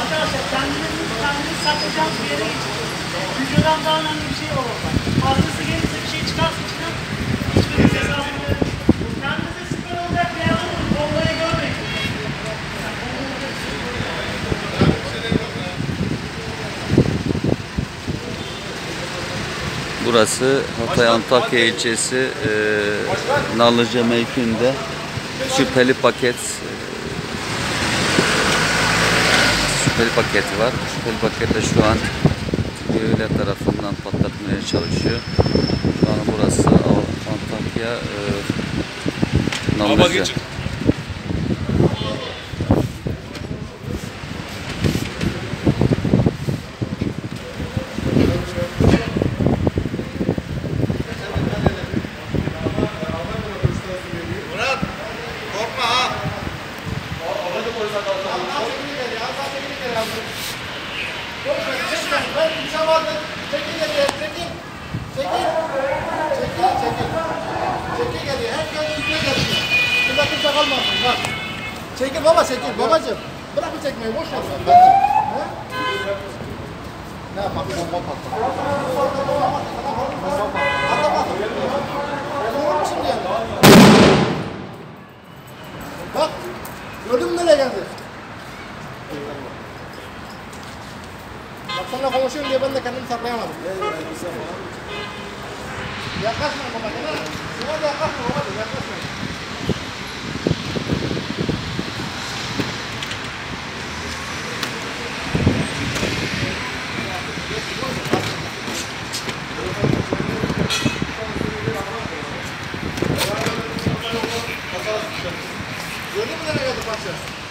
Arkadaşlar kendinizi, kendinizi saklayacağınız bir yere geçin. Videodan daha önemli bir şey var orada. Fazlası gelirse bir şey çıkarsa içinden hiçbiriniz hesabını. Kendinize süper olacak bir yer olun. Bombayı görmeyin. Burası Hatay Antakya ilçesi e, Nallıca mevkiinde şüpheli paket e, şüpheli paketi var. Şüpheli pakette şu an üyeler tarafından patlatmaya çalışıyor. Şu an burası Antakya e, Nallıca. Ben kimse vardı. Çekil geliyor, çekil. Çekil. Çekil, çekil. Çekil geliyor. Herkes üstüne geliyor. Burada kimse kalmasın. Bak. Çekil baba çekil babacığım. Bırakın çekmeyi boş ver sen. Bence. He? Ne yapalım? Bomba patladı. Bomba patladı. Atlamaz. Olur mu şimdi yani? Bak. Gördün mü nereye geldi? Bak seninle konuşuyorum diye ben de kendimi saklayamadım. Yaklaşma baba. Şuna da yaklaşma baba. Yaklaşma. Gördün mü nereye geldi paşa?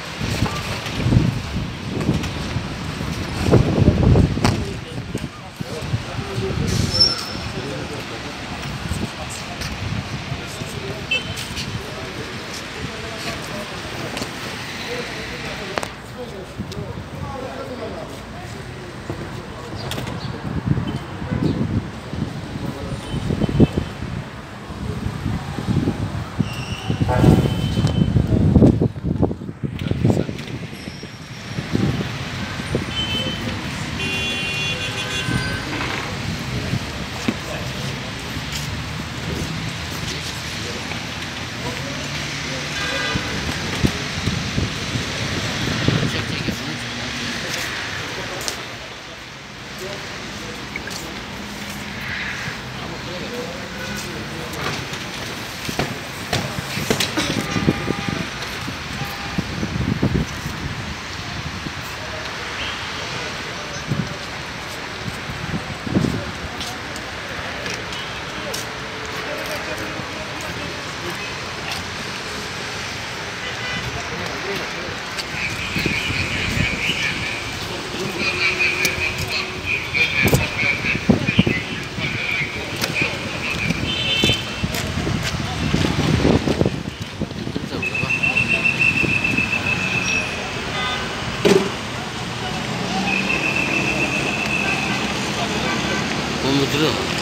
समुद्र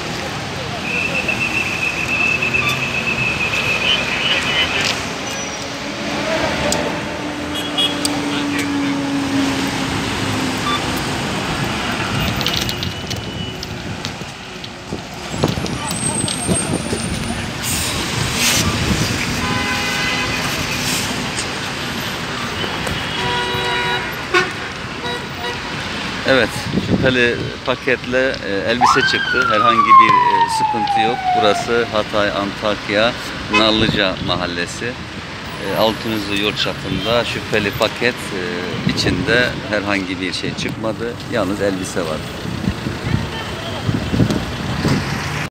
Evet, şüpheli paketle e, elbise çıktı. Herhangi bir e, sıkıntı yok. Burası Hatay, Antakya, Nallıca mahallesi. E, Altınözü yol çapında şüpheli paket e, içinde herhangi bir şey çıkmadı. Yalnız elbise var.